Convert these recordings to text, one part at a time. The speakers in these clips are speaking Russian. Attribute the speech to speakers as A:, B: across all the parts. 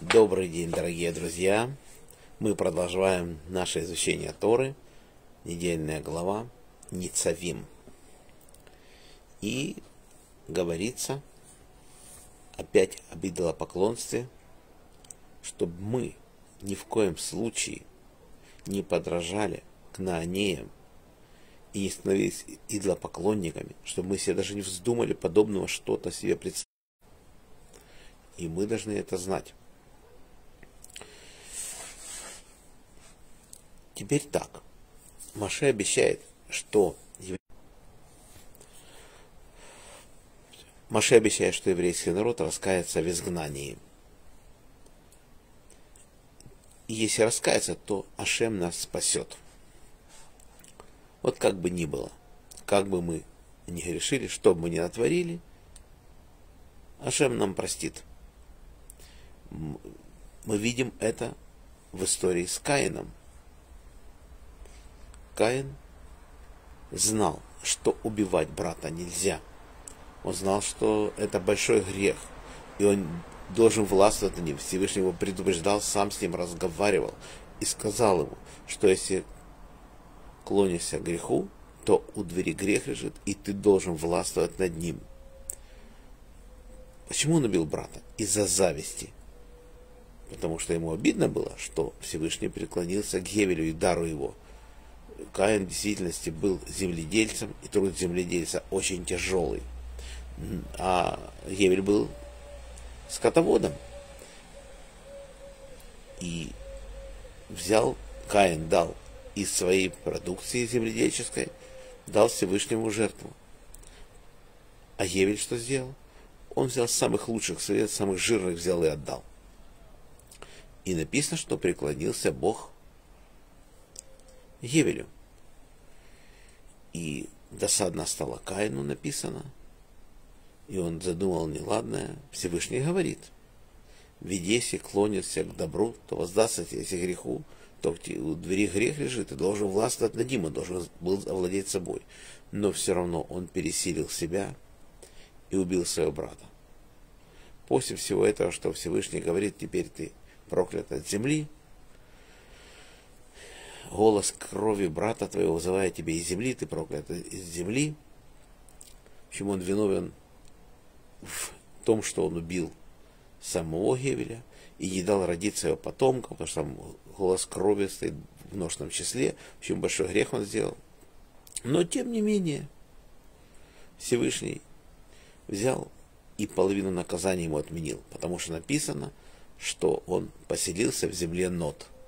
A: Добрый день, дорогие друзья! Мы продолжаем наше изучение Торы, недельная глава Ницавим. И говорится опять об идолопоклонстве, чтобы мы ни в коем случае не подражали к наанеям и не становились идолопоклонниками, чтобы мы себе даже не вздумали подобного что-то себе представить. И мы должны это знать. Теперь так. Маше обещает, что Маше обещает, что еврейский народ раскается в изгнании. И если раскается, то Ашем нас спасет. Вот как бы ни было, как бы мы не грешили, что бы мы ни натворили, Ашем нам простит. Мы видим это в истории с Каином – Каин знал, что убивать брата нельзя. Он знал, что это большой грех, и он должен властвовать над ним. Всевышний его предупреждал, сам с ним разговаривал и сказал ему, что если клонишься к греху, то у двери грех лежит, и ты должен властвовать над ним. Почему он убил брата? Из-за зависти. Потому что ему обидно было, что Всевышний преклонился к Гевелю и дару его – Каин в действительности был земледельцем, и труд земледельца очень тяжелый. А Гевель был скотоводом. И взял, Каин дал из своей продукции земледельческой, дал Всевышнему жертву. А Евель что сделал? Он взял самых лучших совет, самых жирных взял и отдал. И написано, что преклонился Бог Евелю. И досадно стало Каину написано. И он задумал неладное. Всевышний говорит, ведь если клонишься к добру, то воздастся тебе, если греху, то у двери грех лежит, и должен властвовать над ним, и должен был овладеть собой. Но все равно он пересилил себя и убил своего брата. После всего этого, что Всевышний говорит, теперь ты проклят от земли, голос крови брата твоего вызывает тебе из земли, ты проклят из земли. Почему он виновен в том, что он убил самого Гевеля и не дал родиться его потомкам, потому что там голос крови стоит в множественном числе, в чем большой грех он сделал. Но тем не менее, Всевышний взял и половину наказания ему отменил, потому что написано, что он поселился в земле Нот –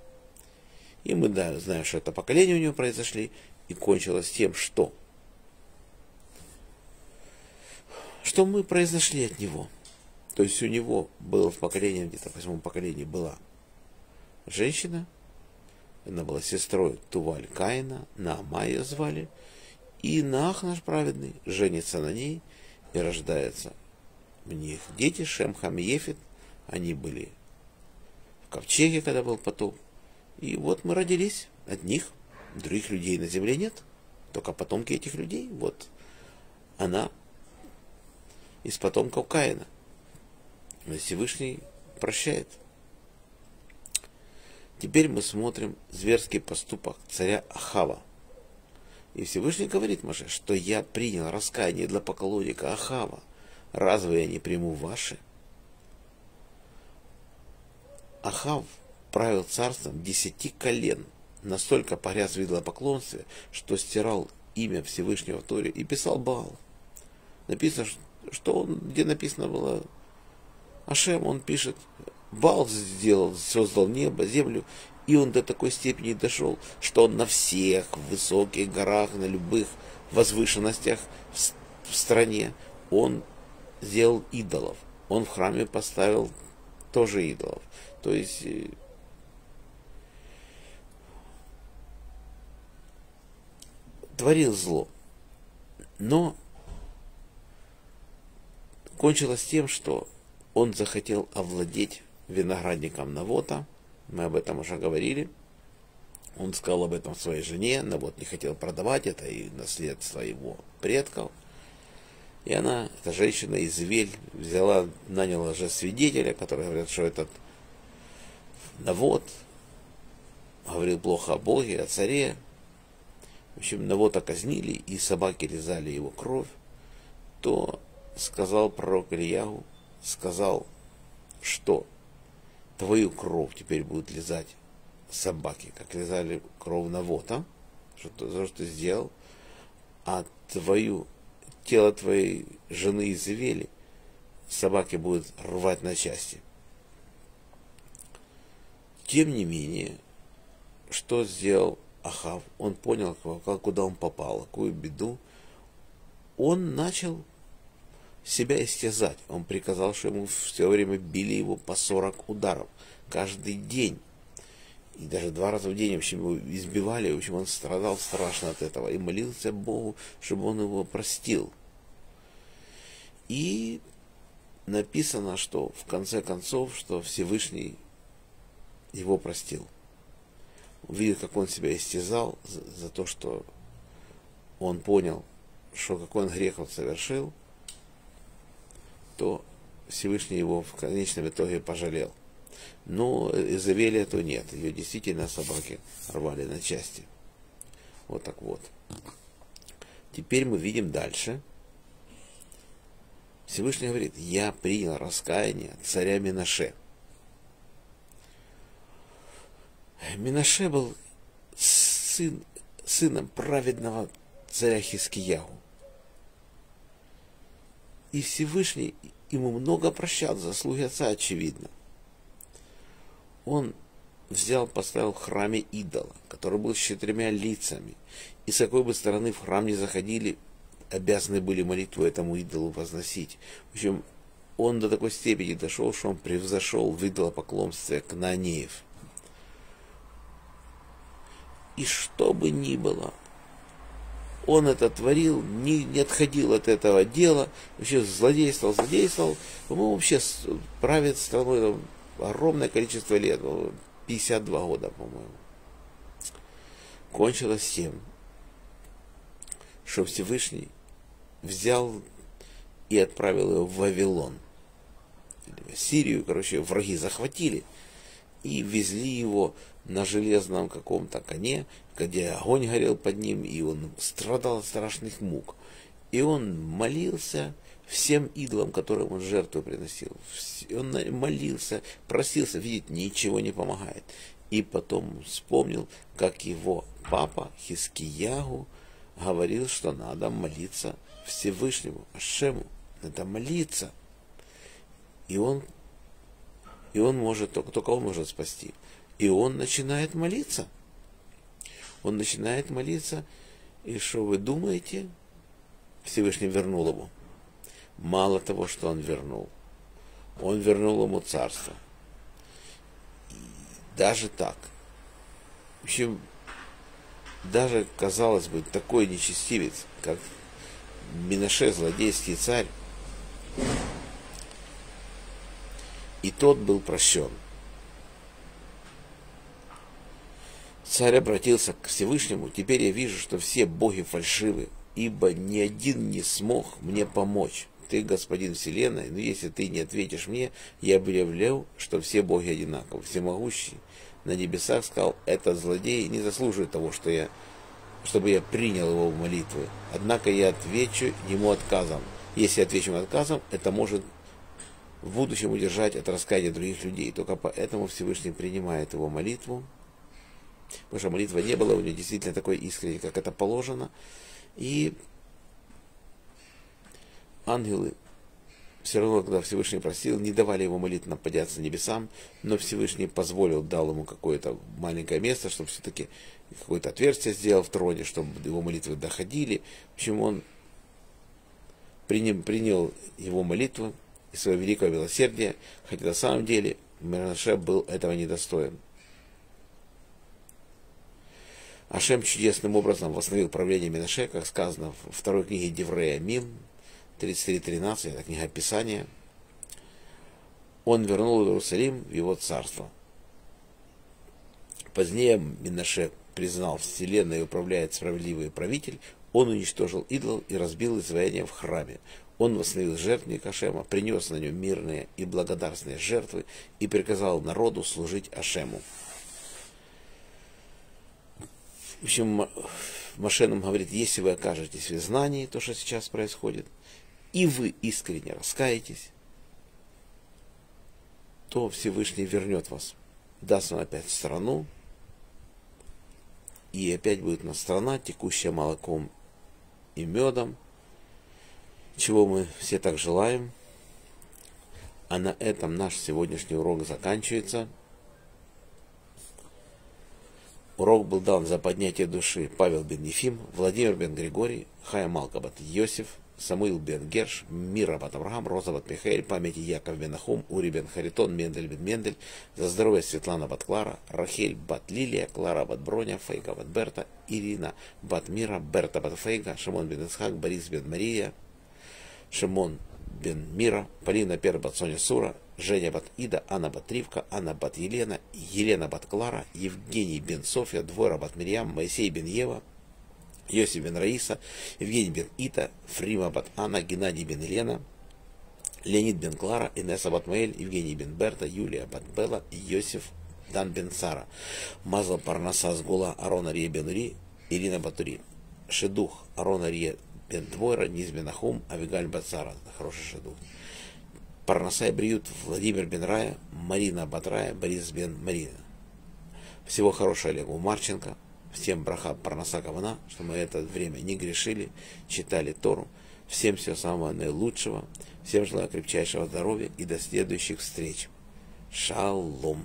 A: и мы да, знаем, что это поколение у него произошли, и кончилось тем, что что мы произошли от него. То есть у него было в поколении, где-то в восьмом поколении была женщина, она была сестрой Туваль Каина, Наама ее звали, и Наах наш праведный женится на ней и рождается у них дети Шем, Хам и Ефет, они были в ковчеге, когда был потоп, и вот мы родились от них. Других людей на земле нет. Только потомки этих людей. Вот она из потомков Каина. Всевышний прощает. Теперь мы смотрим зверский поступок царя Ахава. И Всевышний говорит Маше, что я принял раскаяние для поклонника Ахава. Разве я не приму ваши? Ахав правил царством десяти колен, настолько погряз в идолопоклонстве, что стирал имя Всевышнего в Торе и писал Баал. Написано, что он, где написано было Ашем, он пишет, Баал сделал, создал небо, землю, и он до такой степени дошел, что он на всех высоких горах, на любых возвышенностях в, стране, он сделал идолов. Он в храме поставил тоже идолов. То есть творил зло. Но кончилось тем, что он захотел овладеть виноградником Навота. Мы об этом уже говорили. Он сказал об этом своей жене, Навот не хотел продавать это и наследство его предков. И она, эта женщина из Вель, взяла, наняла же свидетеля, который говорит, что этот Навод говорил плохо о Боге, о царе. В общем, Навота казнили, и собаки резали его кровь. То сказал пророк Ильягу, сказал, что твою кровь теперь будут лизать собаки, как лизали кровь Навота, что то, за что ты сделал, а твою, тело твоей жены Изавели собаки будут рвать на части. Тем не менее, что сделал Ахав? Он понял, куда он попал, какую беду. Он начал себя истязать. Он приказал, что ему все время били его по 40 ударов каждый день. И даже два раза в день, в общем, его избивали, в общем, он страдал страшно от этого и молился Богу, чтобы он его простил. И написано, что в конце концов, что Всевышний его простил. Увидел, как он себя истязал за, за то, что он понял, что какой он грех он совершил, то Всевышний его в конечном итоге пожалел. Но Изавелия то нет. Ее действительно собаки рвали на части. Вот так вот. Теперь мы видим дальше. Всевышний говорит, я принял раскаяние царя Минаше. Минаше был сын, сыном праведного царя Хискиягу. И Всевышний ему много прощал, заслуги отца очевидно. Он взял, поставил в храме идола, который был с четырьмя лицами. И с какой бы стороны в храм не заходили, обязаны были молитву этому идолу возносить. В общем, он до такой степени дошел, что он превзошел в идолопоклонстве Кнаанеев. И что бы ни было, он это творил, не, не отходил от этого дела, вообще злодействовал, злодействовал. По-моему, вообще правит страной там, огромное количество лет, 52 ну, года, по-моему. Кончилось тем, что Всевышний взял и отправил его в Вавилон. Сирию, короче, враги захватили и везли его на железном каком-то коне, где огонь горел под ним, и он страдал от страшных мук. И он молился всем идолам, которым он жертву приносил. Он молился, просился, видит, ничего не помогает. И потом вспомнил, как его папа Хискиягу говорил, что надо молиться Всевышнему, Ашему, надо молиться. И он, и он может, только, только он может спасти. И он начинает молиться. Он начинает молиться, и что вы думаете? Всевышний вернул ему. Мало того, что он вернул, он вернул ему царство. И даже так. В общем, даже, казалось бы, такой нечестивец, как Минаше, злодейский царь, и тот был прощен. Царь обратился к Всевышнему, теперь я вижу, что все боги фальшивы, ибо ни один не смог мне помочь. Ты, господин Вселенной, но если ты не ответишь мне, я объявляю, что все боги одинаковы. Всемогущий на небесах сказал, этот злодей не заслуживает того, что я, чтобы я принял его в молитвы. Однако я отвечу ему отказом. Если отвечу ему отказом, это может в будущем удержать от раскаяния других людей. Только поэтому Всевышний принимает его молитву потому что молитва не была у него действительно такой искренней, как это положено. И ангелы все равно, когда Всевышний просил, не давали ему молитвенно подняться небесам, но Всевышний позволил, дал ему какое-то маленькое место, чтобы все-таки какое-то отверстие сделал в троне, чтобы его молитвы доходили. В общем, он принял, принял его молитву и свое великое милосердие, хотя на самом деле Менаше был этого недостоин. Ашем чудесным образом восстановил правление Минаше, как сказано в второй книге Деврея Мим, 33.13, это книга Писания. Он вернул Иерусалим в его царство. Позднее Минаше признал вселенной управляет справедливый правитель, он уничтожил идол и разбил изваяние в храме. Он восстановил жертвник Ашема, принес на нем мирные и благодарственные жертвы и приказал народу служить Ашему. В общем, Машеном говорит, если вы окажетесь в знании, то, что сейчас происходит, и вы искренне раскаетесь, то Всевышний вернет вас, даст вам опять страну, и опять будет на страна, текущая молоком и медом, чего мы все так желаем. А на этом наш сегодняшний урок заканчивается. Урок был дан за поднятие души Павел бен Ефим, Владимир бен Григорий, Хая Малкабат Йосиф, Самуил бен Герш, Мира бат Авраам, Роза бат Михаэль, памяти Яков бен Ахум, Ури бен Харитон, Мендель бен Мендель, за здоровье Светлана бат Клара, Рахель бат Лилия, Клара бат Броня, Фейга бат Берта, Ирина бат Мира, Берта бат Фейга, Шимон бен Исхак, Борис бен Мария, Шимон бен Мира, Полина Пер Соня Сура, Женя бат Ида, Анна бат Ривка, Анна бат Елена, Елена бат Клара, Евгений бен Софья, Двора бат Мирьям, Моисей бен Ева, Йосиф бен Раиса, Евгений бен Ита, Фрима бат Анна, Геннадий бен Елена, Леонид бен Клара, Инесса бат Маэль, Евгений бен Берта, Юлия бат Белла, Йосиф Дан бен Сара, Мазал Парнаса Сгула, Арона Рия бен Ури, Ирина Батури, Шедух, Арона Рия бен Двойра, Низ бен Ахум, Авигаль Бацара, хороший шедух. Парнасай Бриют, Владимир бен Рая, Марина Батрая, Борис бен Марина. Всего хорошего Олегу Марченко. Всем браха Парнаса Кавана, что мы это время не грешили, читали Тору. Всем всего самого наилучшего. Всем желаю крепчайшего здоровья и до следующих встреч. Шалом.